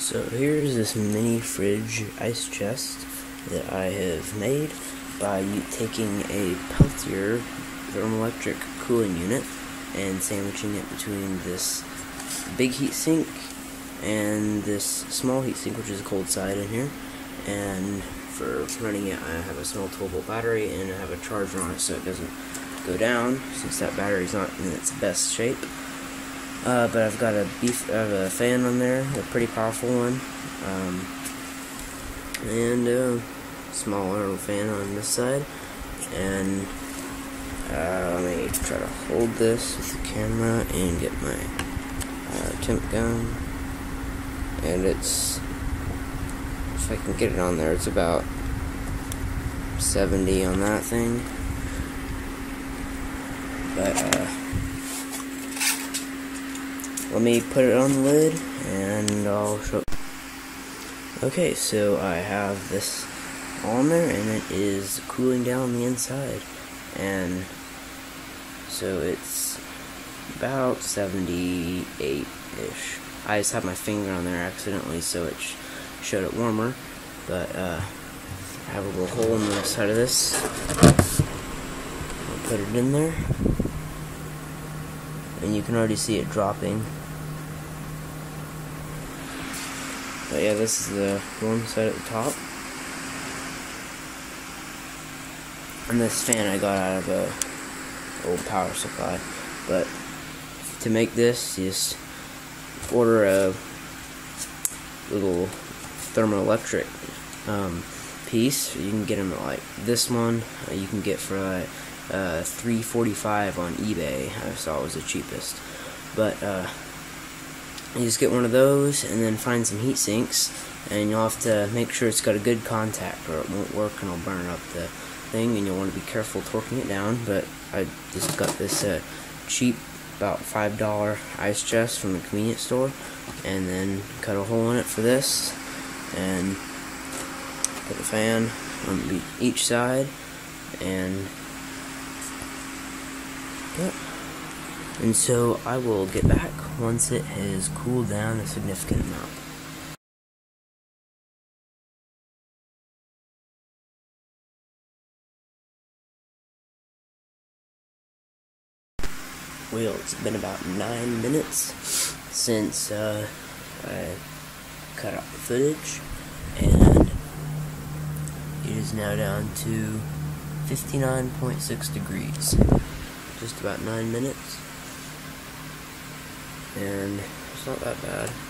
So here's this mini fridge ice chest that I have made by taking a Peltier thermoelectric cooling unit and sandwiching it between this big heat sink and this small heat sink, which is a cold side in here. And for running it, I have a small 12 volt battery and I have a charger on it so it doesn't go down since that battery's not in its best shape. Uh, but I've got a beef, I have a fan on there, a pretty powerful one, um, and a smaller fan on this side. And uh, let me try to hold this with the camera and get my uh, temp gun. And it's, if I can get it on there, it's about 70 on that thing. But, uh, let me put it on the lid and I'll show. Okay, so I have this on there and it is cooling down the inside. And so it's about 78-ish. I just had my finger on there accidentally so it sh showed it warmer. But uh, I have a little hole in the side of this. I'll put it in there. And you can already see it dropping But yeah, this is the warm side at the top. And this fan I got out of a old power supply. But to make this, you just order a little thermoelectric um, piece. You can get them like this one. Uh, you can get for like uh, 3.45 on eBay. I saw it was the cheapest. But uh, you just get one of those and then find some heat sinks and you'll have to make sure it's got a good contact or it won't work and it'll burn up the thing and you'll want to be careful torquing it down but I just got this uh, cheap about five dollar ice chest from the convenience store and then cut a hole in it for this and put a fan on each side and yep. And so I will get back once it has cooled down a significant amount. Well, it's been about nine minutes since uh, I cut out the footage, and it is now down to 59.6 degrees. Just about nine minutes and it's not that bad.